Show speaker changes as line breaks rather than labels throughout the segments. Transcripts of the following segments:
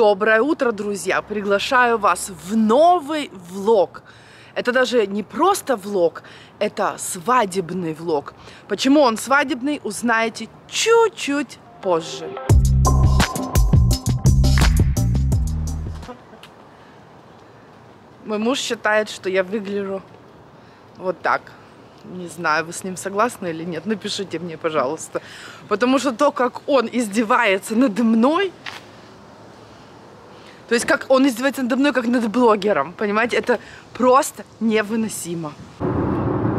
Доброе утро, друзья! Приглашаю вас в новый влог. Это даже не просто влог, это свадебный влог. Почему он свадебный, узнаете чуть-чуть позже. Мой муж считает, что я выгляжу вот так. Не знаю, вы с ним согласны или нет. Напишите мне, пожалуйста. Потому что то, как он издевается надо мной, то есть как он издевается надо мной, как над блогером, понимаете, это просто невыносимо.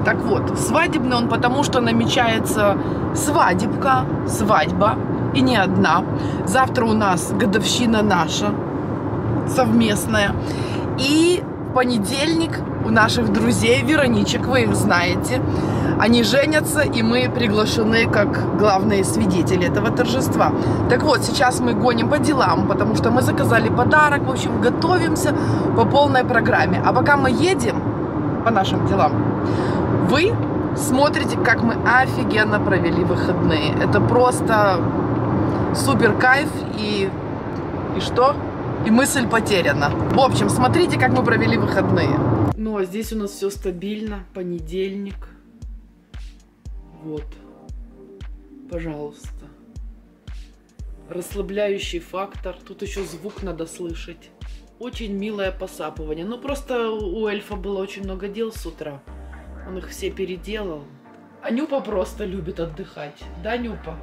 Так вот, свадебный он потому, что намечается свадебка, свадьба, и не одна. Завтра у нас годовщина наша, совместная. И понедельник у наших друзей, Вероничек, вы их знаете, они женятся, и мы приглашены как главные свидетели этого торжества. Так вот, сейчас мы гоним по делам, потому что мы заказали подарок, в общем, готовимся по полной программе. А пока мы едем по нашим делам, вы смотрите, как мы офигенно провели выходные. Это просто супер кайф и... И что? И мысль потеряна. В общем, смотрите, как мы провели выходные. Ну, а здесь у нас все стабильно. Понедельник. Вот. Пожалуйста. Расслабляющий фактор. Тут еще звук надо слышать. Очень милое посапывание. Ну, просто у эльфа было очень много дел с утра. Он их все переделал. А Нюпа просто любит отдыхать. Да, Нюпа?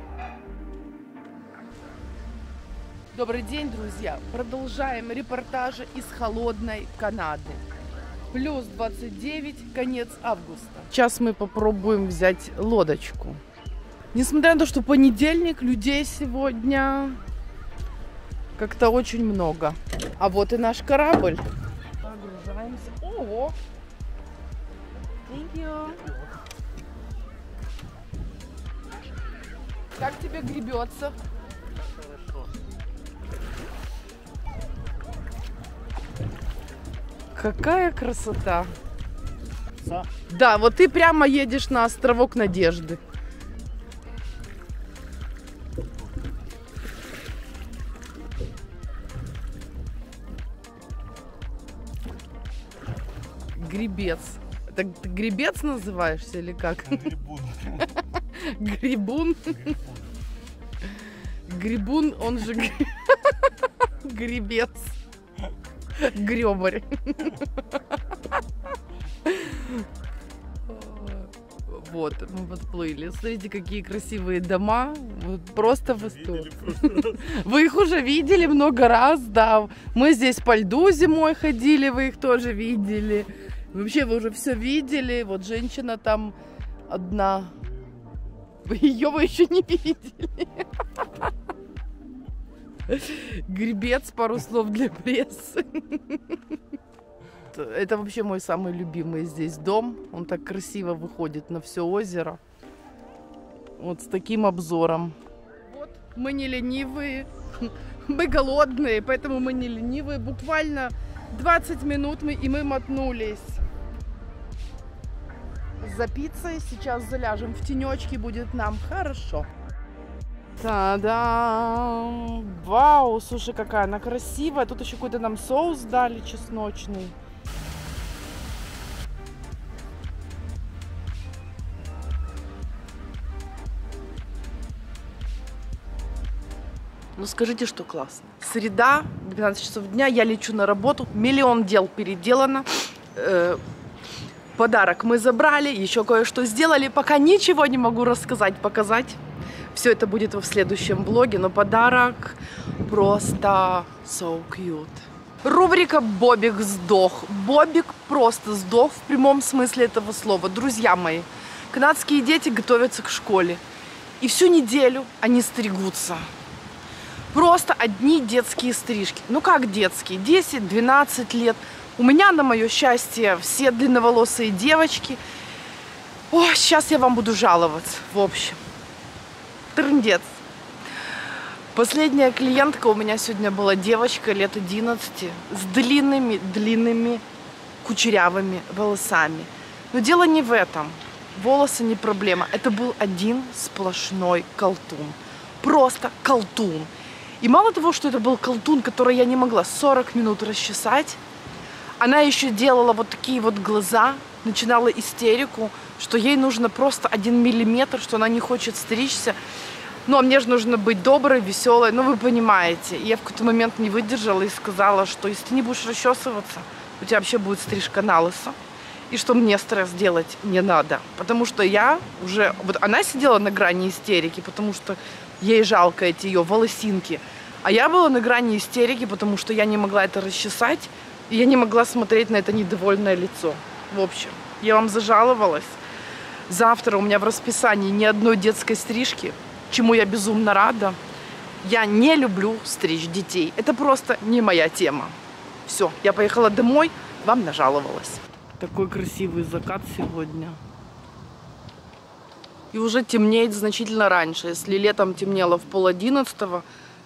Добрый день, друзья! Продолжаем репортажи из холодной Канады. Плюс 29, конец августа. Сейчас мы попробуем взять лодочку. Несмотря на то, что понедельник, людей сегодня как-то очень много. А вот и наш корабль. Погружаемся. Ого! Thank you. Как тебе гребется? Какая красота! Да, вот ты прямо едешь на островок Надежды. Гребец. Это ты гребец называешься или как?
Грибун.
Грибун. Грибун, он же гребец. Гребарь. Вот, мы подплыли. Смотрите, какие красивые дома. Вот просто восторг. Вы их уже видели много раз, да. Мы здесь по льду зимой ходили, вы их тоже видели. Вообще, вы уже все видели. Вот женщина там одна. Ее вы еще не видели. Гребец, пару слов для прессы. Это вообще мой самый любимый здесь дом. Он так красиво выходит на все озеро. Вот с таким обзором. Вот мы не ленивые, мы голодные, поэтому мы не ленивые. Буквально 20 минут мы, и мы мотнулись за пиццей. Сейчас заляжем в тенечке, будет нам хорошо. Та-да! Вау, слушай, какая она красивая. Тут еще какой-то нам соус дали чесночный. Ну скажите, что классно. Среда, 12 часов дня, я лечу на работу, миллион дел переделано. Э, подарок мы забрали, еще кое-что сделали. Пока ничего не могу рассказать, показать. Все это будет в следующем блоге, но подарок просто so cute. Рубрика «Бобик сдох». Бобик просто сдох в прямом смысле этого слова. Друзья мои, канадские дети готовятся к школе. И всю неделю они стригутся. Просто одни детские стрижки. Ну как детские? 10-12 лет. У меня, на мое счастье, все длинноволосые девочки. О, сейчас я вам буду жаловаться. В общем, трындец. Последняя клиентка у меня сегодня была девочка лет 11 с длинными-длинными кучерявыми волосами. Но дело не в этом. Волосы не проблема. Это был один сплошной колтун. Просто колтун. И мало того, что это был колтун, который я не могла 40 минут расчесать, она еще делала вот такие вот глаза, начинала истерику, что ей нужно просто один миллиметр, что она не хочет стричься. Ну, а мне же нужно быть доброй, веселой, ну, вы понимаете. И я в какой-то момент не выдержала и сказала, что если ты не будешь расчесываться, у тебя вообще будет стрижка на лысо. И что мне стресс делать не надо. Потому что я уже... Вот она сидела на грани истерики, потому что ей жалко эти ее волосинки. А я была на грани истерики, потому что я не могла это расчесать. И я не могла смотреть на это недовольное лицо. В общем, я вам зажаловалась. Завтра у меня в расписании ни одной детской стрижки, чему я безумно рада. Я не люблю стричь детей. Это просто не моя тема. Все, я поехала домой, вам нажаловалась. Такой красивый закат сегодня. И уже темнеет значительно раньше. Если летом темнело в пол одиннадцатого,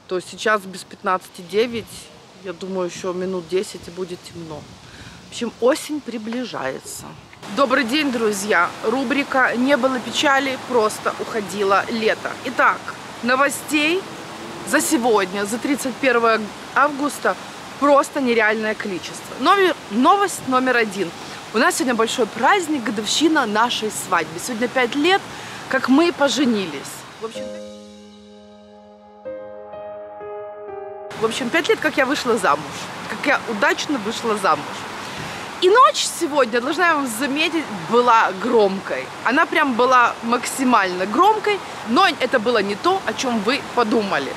то сейчас без 15.9, я думаю, еще минут 10 и будет темно. В общем, осень приближается. Добрый день, друзья! Рубрика «Не было печали, просто уходило лето». Итак, новостей за сегодня, за 31 августа, просто нереальное количество. Новость номер один. У нас сегодня большой праздник, годовщина нашей свадьбы. Сегодня 5 лет, как мы поженились. В общем, в общем, 5 лет, как я вышла замуж. Как я удачно вышла замуж. И ночь сегодня, должна я вам заметить, была громкой. Она прям была максимально громкой, но это было не то, о чем вы подумали.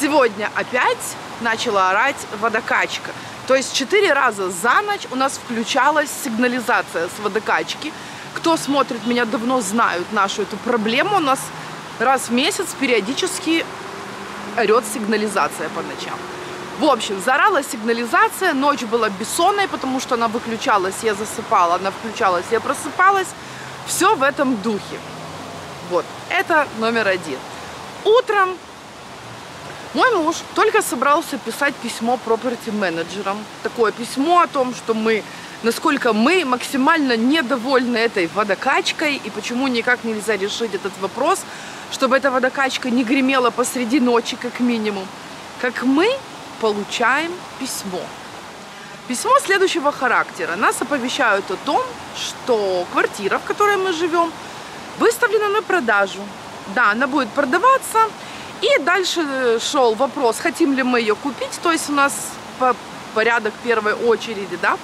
Сегодня опять начала орать водокачка. То есть четыре раза за ночь у нас включалась сигнализация с водокачки. Кто смотрит меня давно, знают нашу эту проблему. У нас раз в месяц периодически орет сигнализация по ночам. В общем, зарала сигнализация, ночь была бессонной, потому что она выключалась, я засыпала, она включалась, я просыпалась. Все в этом духе. Вот, это номер один. Утром мой муж только собрался писать письмо property менеджерам. Такое письмо о том, что мы, насколько мы максимально недовольны этой водокачкой и почему никак нельзя решить этот вопрос, чтобы эта водокачка не гремела посреди ночи как минимум. Как мы получаем письмо. Письмо следующего характера. Нас оповещают о том, что квартира, в которой мы живем, выставлена на продажу. Да, она будет продаваться. И дальше шел вопрос, хотим ли мы ее купить. То есть у нас по порядок первой очереди, да.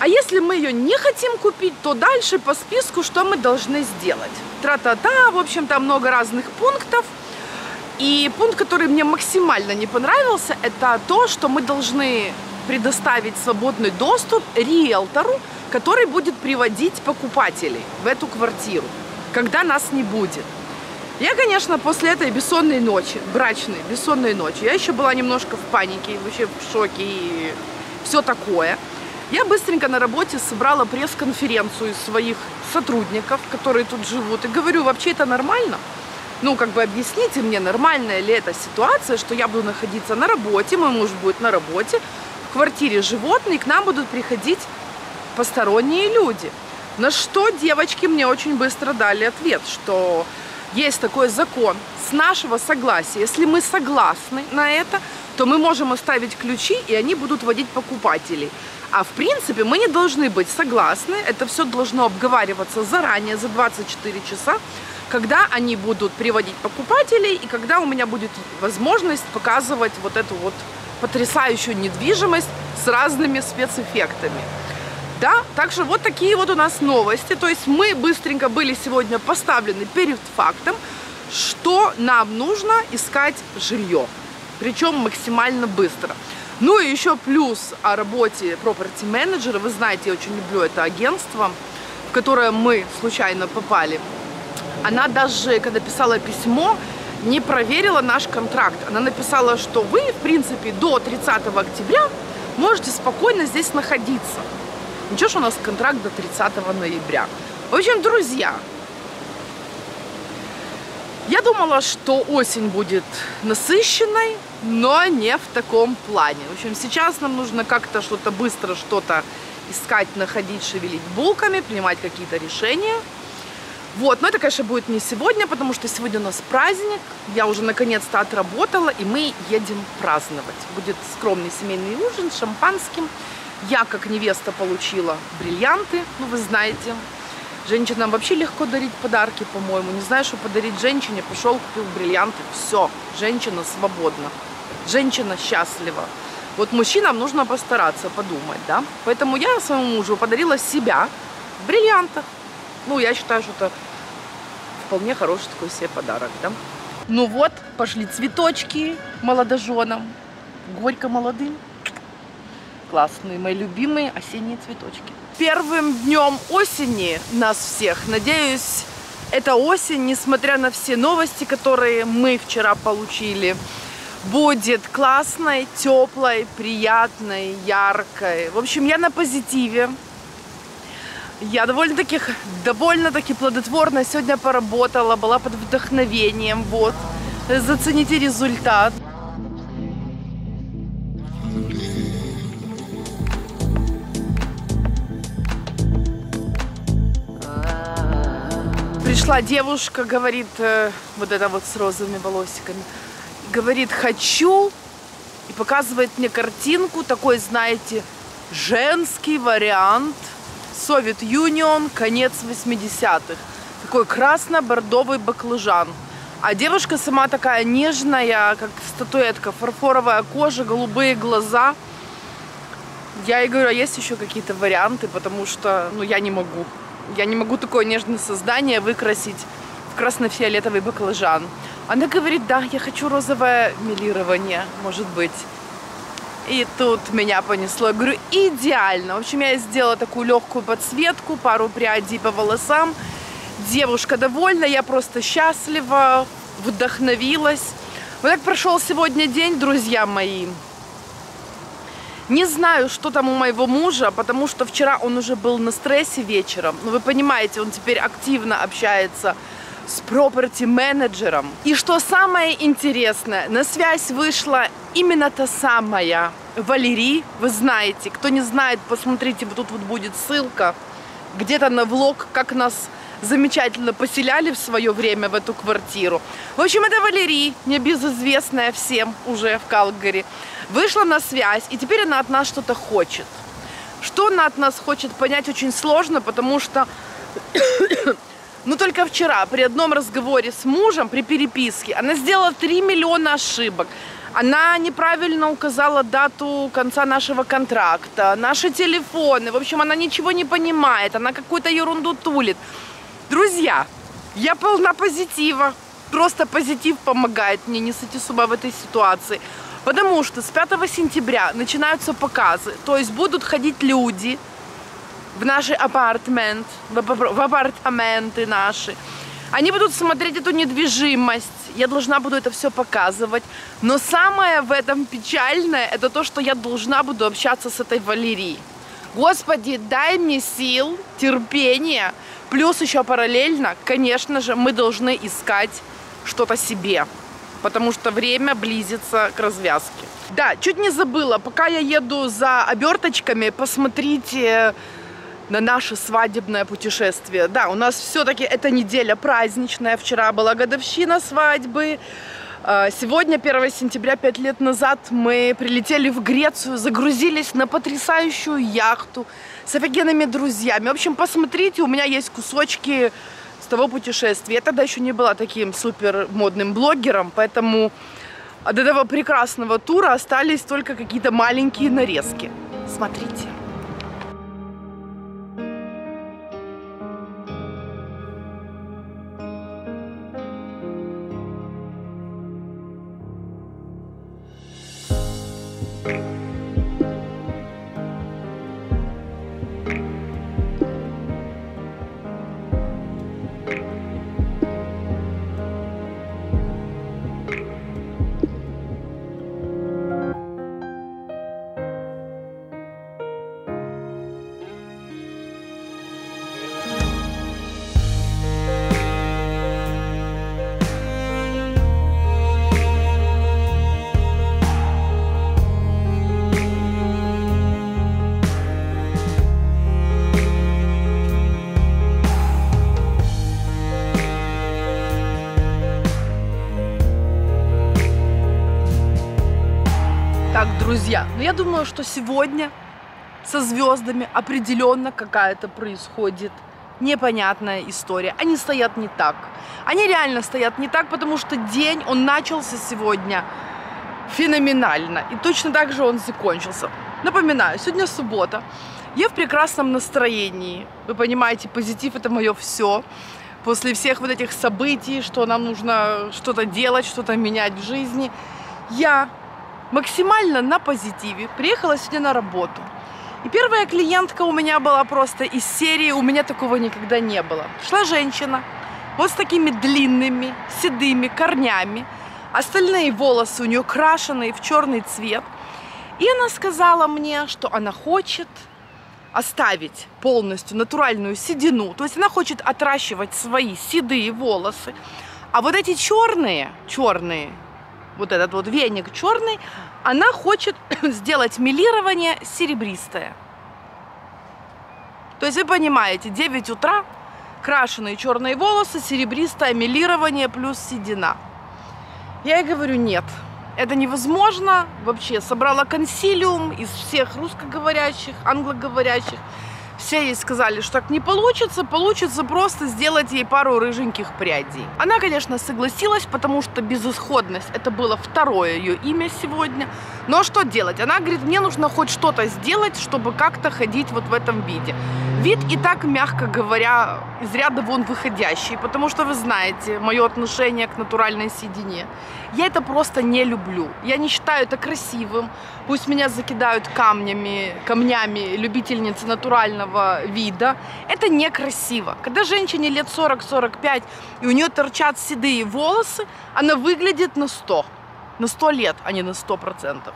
А если мы ее не хотим купить, то дальше по списку что мы должны сделать? Тра-та-та, в общем, там много разных пунктов. И пункт, который мне максимально не понравился, это то, что мы должны предоставить свободный доступ риэлтору, который будет приводить покупателей в эту квартиру, когда нас не будет. Я, конечно, после этой бессонной ночи, брачной бессонной ночи, я еще была немножко в панике, вообще в шоке и все такое. Я быстренько на работе собрала пресс-конференцию из своих сотрудников, которые тут живут, и говорю, вообще это нормально? Ну, как бы объясните мне, нормальная ли эта ситуация, что я буду находиться на работе, мой муж будет на работе, в квартире животные, к нам будут приходить посторонние люди. На что девочки мне очень быстро дали ответ, что есть такой закон с нашего согласия. Если мы согласны на это, то мы можем оставить ключи, и они будут водить покупателей. А в принципе мы не должны быть согласны, это все должно обговариваться заранее, за 24 часа, когда они будут приводить покупателей и когда у меня будет возможность показывать вот эту вот потрясающую недвижимость с разными спецэффектами. Да, также вот такие вот у нас новости. То есть мы быстренько были сегодня поставлены перед фактом, что нам нужно искать жилье. Причем максимально быстро. Ну и еще плюс о работе property менеджера. Вы знаете, я очень люблю это агентство, в которое мы случайно попали. Она даже, когда писала письмо, не проверила наш контракт. Она написала, что вы, в принципе, до 30 октября можете спокойно здесь находиться. Ничего, что у нас контракт до 30 ноября. В общем, друзья, я думала, что осень будет насыщенной, но не в таком плане. В общем, сейчас нам нужно как-то что-то быстро, что-то искать, находить, шевелить булками, принимать какие-то решения. Вот, но это, конечно, будет не сегодня, потому что сегодня у нас праздник. Я уже наконец-то отработала, и мы едем праздновать. Будет скромный семейный ужин с шампанским. Я, как невеста, получила бриллианты, ну, вы знаете. Женщинам вообще легко дарить подарки, по-моему. Не знаю, что подарить женщине. Пошел, купил бриллианты. Все, женщина свободна. Женщина счастлива. Вот мужчинам нужно постараться, подумать, да. Поэтому я своему мужу подарила себя в бриллиантах. Ну, я считаю, что это вполне хороший такой себе подарок, да. Ну вот, пошли цветочки молодоженам. Горько молодым. Классные, мои любимые осенние цветочки. Первым днем осени нас всех, надеюсь, эта осень, несмотря на все новости, которые мы вчера получили, будет классной, теплой, приятной, яркой. В общем, я на позитиве. Я довольно-таки довольно-таки плодотворно сегодня поработала, была под вдохновением. Вот. Зацените результат. Пришла девушка, говорит, э, вот это вот с розовыми волосиками, говорит, хочу, и показывает мне картинку, такой, знаете, женский вариант – Совет Юнион, конец 80-х. Такой красно-бордовый баклажан. А девушка сама такая нежная, как статуэтка, фарфоровая кожа, голубые глаза. Я ей говорю, а есть еще какие-то варианты, потому что, ну, я не могу. Я не могу такое нежное создание выкрасить в красно-фиолетовый баклажан. Она говорит, да, я хочу розовое милирование, может быть. И тут меня понесло. Я говорю, идеально. В общем, я сделала такую легкую подсветку, пару прядей по волосам. Девушка довольна, я просто счастлива, вдохновилась. Вот так прошел сегодня день, друзья мои. Не знаю, что там у моего мужа, потому что вчера он уже был на стрессе вечером. Но вы понимаете, он теперь активно общается с property менеджером. И что самое интересное, на связь вышла именно та самая Валерий. Вы знаете, кто не знает, посмотрите, вот тут вот будет ссылка где-то на влог, как нас замечательно поселяли в свое время в эту квартиру. В общем, это Валерий, небезызвестная всем уже в Калгари, вышла на связь, и теперь она от нас что-то хочет. Что она от нас хочет понять очень сложно, потому что но только вчера при одном разговоре с мужем, при переписке, она сделала 3 миллиона ошибок. Она неправильно указала дату конца нашего контракта, наши телефоны. В общем, она ничего не понимает, она какую-то ерунду тулит. Друзья, я полна позитива. Просто позитив помогает мне не сойти с ума в этой ситуации. Потому что с 5 сентября начинаются показы. То есть будут ходить люди, в наши апартмент, в апартаменты наши. Они будут смотреть эту недвижимость. Я должна буду это все показывать. Но самое в этом печальное, это то, что я должна буду общаться с этой Валерией. Господи, дай мне сил, терпения. Плюс еще параллельно, конечно же, мы должны искать что-то себе. Потому что время близится к развязке. Да, чуть не забыла, пока я еду за оберточками, посмотрите на наше свадебное путешествие. Да, у нас все-таки эта неделя праздничная. Вчера была годовщина свадьбы. А, сегодня, 1 сентября, 5 лет назад, мы прилетели в Грецию, загрузились на потрясающую яхту с офигенными друзьями. В общем, посмотрите, у меня есть кусочки с того путешествия. Я тогда еще не была таким супер модным блогером, поэтому от этого прекрасного тура остались только какие-то маленькие нарезки. Смотрите. Но я думаю, что сегодня со звездами определенно какая-то происходит непонятная история. Они стоят не так. Они реально стоят не так, потому что день, он начался сегодня феноменально. И точно так же он закончился. Напоминаю, сегодня суббота. Я в прекрасном настроении. Вы понимаете, позитив это мое все. После всех вот этих событий, что нам нужно что-то делать, что-то менять в жизни. Я максимально на позитиве. Приехала сегодня на работу. И первая клиентка у меня была просто из серии «У меня такого никогда не было». Шла женщина, вот с такими длинными, седыми корнями. Остальные волосы у нее крашеные в черный цвет. И она сказала мне, что она хочет оставить полностью натуральную седину. То есть она хочет отращивать свои седые волосы. А вот эти черные, черные, вот этот вот веник черный, она хочет сделать милирование серебристое. То есть вы понимаете, 9 утра, крашеные черные волосы, серебристое милирование плюс седина. Я ей говорю, нет, это невозможно. Вообще собрала консилиум из всех русскоговорящих, англоговорящих. Все ей сказали, что так не получится, получится просто сделать ей пару рыженьких прядей. Она, конечно, согласилась, потому что безысходность это было второе ее имя сегодня. Но что делать? Она говорит, мне нужно хоть что-то сделать, чтобы как-то ходить вот в этом виде. Вид и так, мягко говоря, из ряда вон выходящий, потому что вы знаете мое отношение к натуральной седине. Я это просто не люблю. Я не считаю это красивым. Пусть меня закидают камнями, камнями любительницы натурального вида. Это некрасиво. Когда женщине лет 40-45 и у нее торчат седые волосы, она выглядит на 100. На 100 лет, а не на 100%.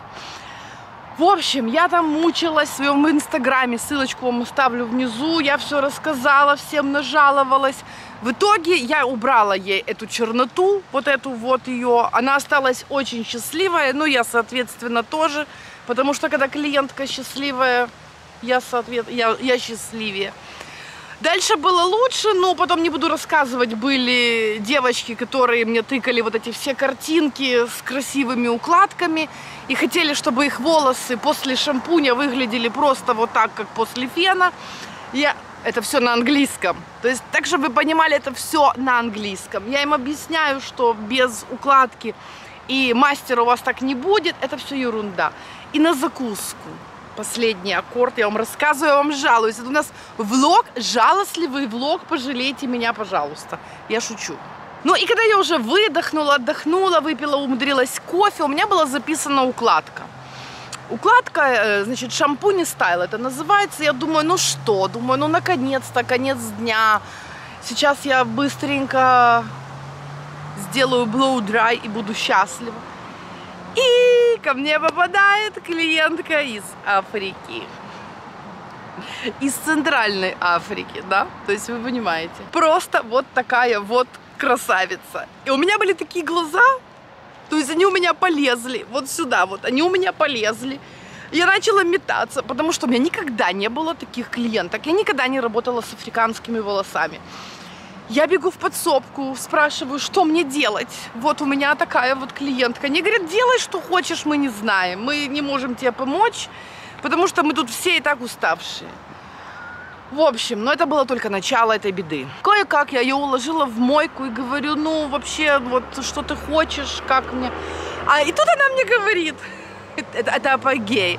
В общем, я там мучилась в своем инстаграме, ссылочку вам оставлю внизу, я все рассказала, всем нажаловалась. В итоге я убрала ей эту черноту, вот эту вот ее, она осталась очень счастливая, ну я, соответственно, тоже, потому что когда клиентка счастливая, я, соответственно, я, я счастливее. Дальше было лучше, но потом не буду рассказывать. Были девочки, которые мне тыкали вот эти все картинки с красивыми укладками и хотели, чтобы их волосы после шампуня выглядели просто вот так, как после фена. Я... Это все на английском. То есть, так, чтобы вы понимали, это все на английском. Я им объясняю, что без укладки и мастера у вас так не будет. Это все ерунда. И на закуску последний аккорд, я вам рассказываю, я вам жалуюсь. Это у нас влог, жалостливый влог, пожалейте меня, пожалуйста. Я шучу. Ну и когда я уже выдохнула, отдохнула, выпила, умудрилась кофе, у меня была записана укладка. Укладка, э, значит, шампунь стайл это называется. Я думаю, ну что, думаю, ну наконец-то, конец дня. Сейчас я быстренько сделаю blow-dry и буду счастлива. И ко мне попадает клиентка из Африки. Из Центральной Африки, да? То есть вы понимаете. Просто вот такая вот красавица. И у меня были такие глаза, то есть они у меня полезли вот сюда вот, они у меня полезли. Я начала метаться, потому что у меня никогда не было таких клиенток. Я никогда не работала с африканскими волосами. Я бегу в подсобку, спрашиваю, что мне делать. Вот у меня такая вот клиентка. Они говорят, делай, что хочешь, мы не знаем. Мы не можем тебе помочь, потому что мы тут все и так уставшие. В общем, но это было только начало этой беды. Кое-как я ее уложила в мойку и говорю, ну, вообще, вот, что ты хочешь, как мне... А и тут она мне говорит, это, это апогей,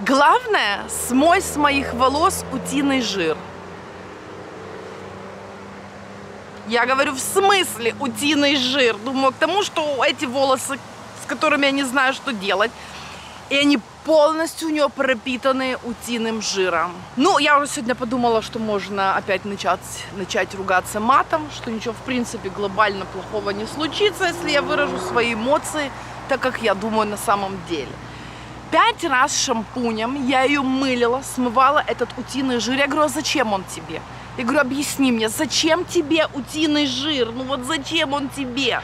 главное, смой с моих волос утиный жир. Я говорю, в смысле утиный жир? Думаю, к тому, что эти волосы, с которыми я не знаю, что делать, и они полностью у нее пропитаны утиным жиром. Ну, я уже сегодня подумала, что можно опять начать, начать ругаться матом, что ничего, в принципе, глобально плохого не случится, если я выражу свои эмоции, так как я думаю на самом деле. Пять раз шампунем я ее мылила, смывала этот утиный жир. Я говорю, а зачем он тебе? Я говорю, объясни мне, зачем тебе утиный жир? Ну вот зачем он тебе?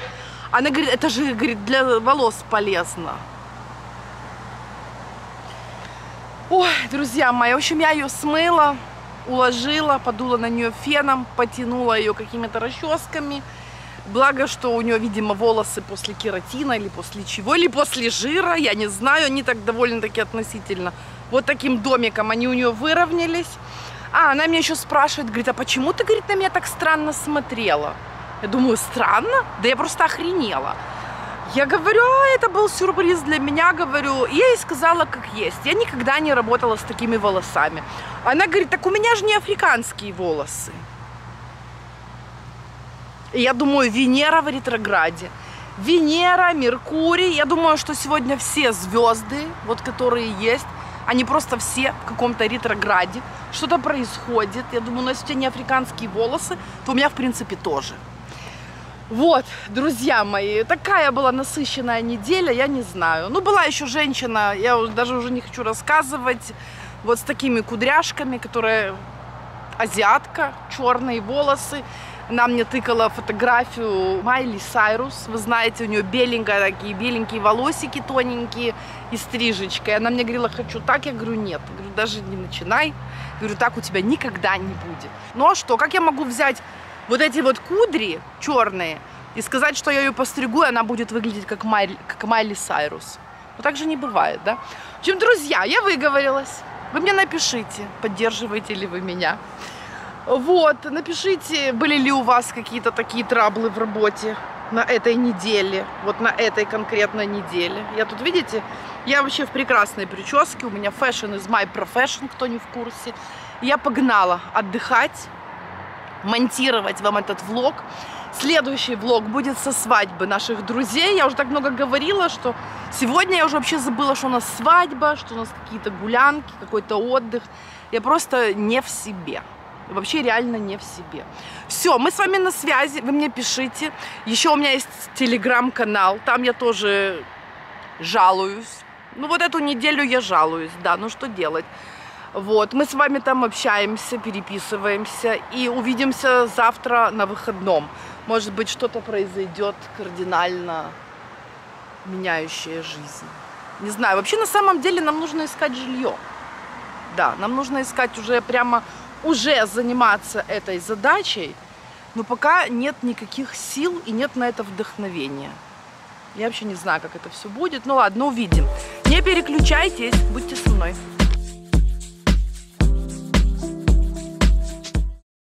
Она говорит, это же, говорит, для волос полезно. Ой, друзья мои, в общем, я ее смыла, уложила, подула на нее феном, потянула ее какими-то расческами, Благо, что у нее, видимо, волосы после кератина или после чего, или после жира, я не знаю, они так довольно-таки относительно. Вот таким домиком они у нее выровнялись. А, она меня еще спрашивает, говорит, а почему ты, говорит, на меня так странно смотрела? Я думаю, странно? Да я просто охренела. Я говорю, а это был сюрприз для меня, говорю. И я ей сказала, как есть. Я никогда не работала с такими волосами. Она говорит, так у меня же не африканские волосы. И я думаю, Венера в ретрограде. Венера, Меркурий. Я думаю, что сегодня все звезды, вот которые есть, они просто все в каком-то ретрограде. Что-то происходит. Я думаю, ну если у тебя не африканские волосы, то у меня, в принципе, тоже. Вот, друзья мои, такая была насыщенная неделя, я не знаю. Ну, была еще женщина, я даже уже не хочу рассказывать, вот с такими кудряшками, которая азиатка, черные волосы. Она мне тыкала фотографию Майли Сайрус. Вы знаете, у нее беленькие такие беленькие волосики тоненькие и стрижечка. И она мне говорила, хочу так. Я говорю, нет. Я говорю, даже не начинай. Я говорю, так у тебя никогда не будет. Ну а что, как я могу взять вот эти вот кудри черные и сказать, что я ее постригу, и она будет выглядеть как, Майли, как Майли Сайрус? Ну так же не бывает, да? В общем, друзья, я выговорилась. Вы мне напишите, поддерживаете ли вы меня. Вот, напишите, были ли у вас какие-то такие траблы в работе на этой неделе, вот на этой конкретной неделе. Я тут, видите, я вообще в прекрасной прическе, у меня fashion is my profession, кто не в курсе. Я погнала отдыхать, монтировать вам этот влог. Следующий влог будет со свадьбы наших друзей. Я уже так много говорила, что сегодня я уже вообще забыла, что у нас свадьба, что у нас какие-то гулянки, какой-то отдых. Я просто не в себе вообще реально не в себе. Все, мы с вами на связи, вы мне пишите. Еще у меня есть телеграм-канал, там я тоже жалуюсь. Ну вот эту неделю я жалуюсь, да, ну что делать. Вот, мы с вами там общаемся, переписываемся и увидимся завтра на выходном. Может быть, что-то произойдет кардинально меняющее жизнь. Не знаю, вообще на самом деле нам нужно искать жилье. Да, нам нужно искать уже прямо уже заниматься этой задачей, но пока нет никаких сил и нет на это вдохновения. Я вообще не знаю, как это все будет. Ну ладно, увидим. Не переключайтесь, будьте со мной.